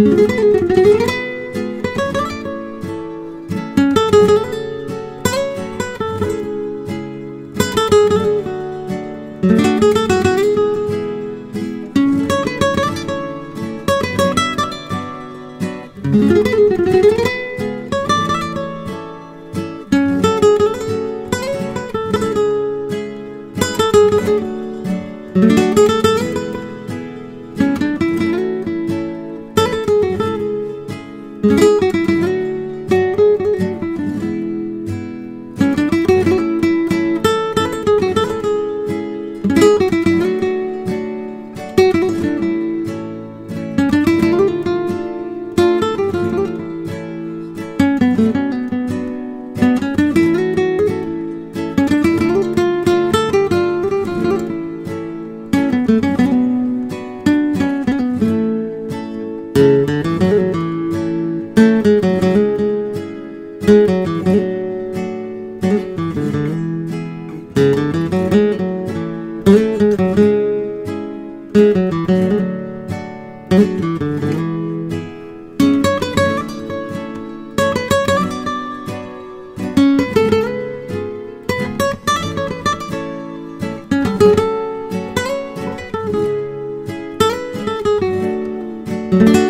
thank mm -hmm. you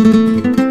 Música